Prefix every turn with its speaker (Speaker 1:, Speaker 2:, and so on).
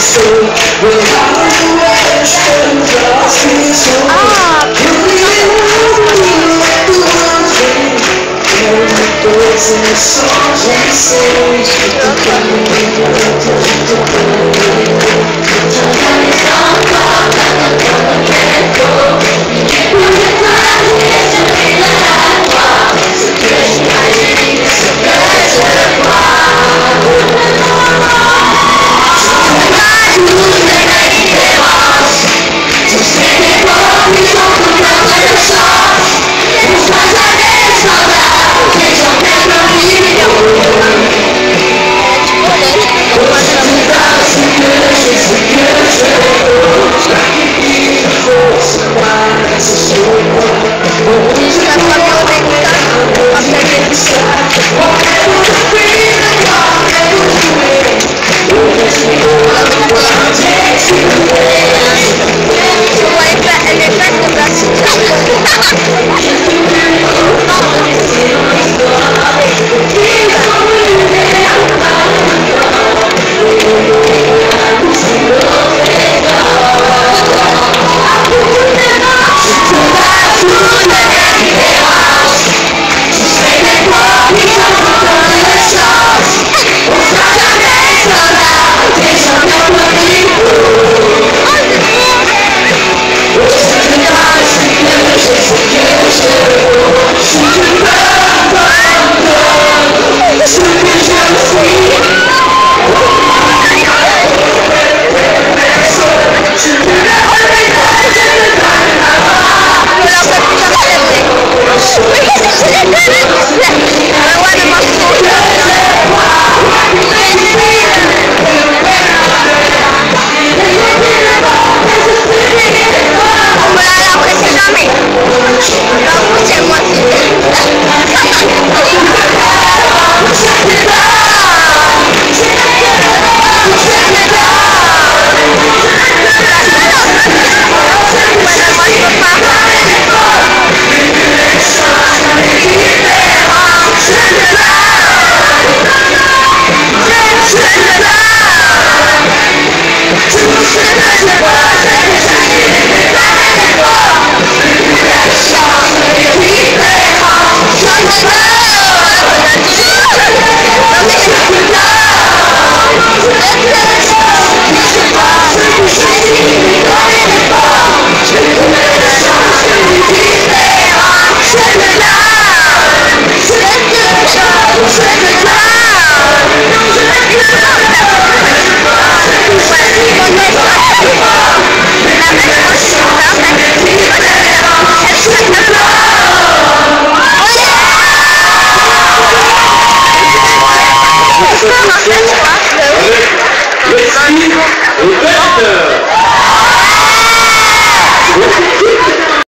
Speaker 1: soul Will come away and lost me so
Speaker 2: Believe in
Speaker 1: the world thing Carry the in the soul
Speaker 2: Thanks. Wait.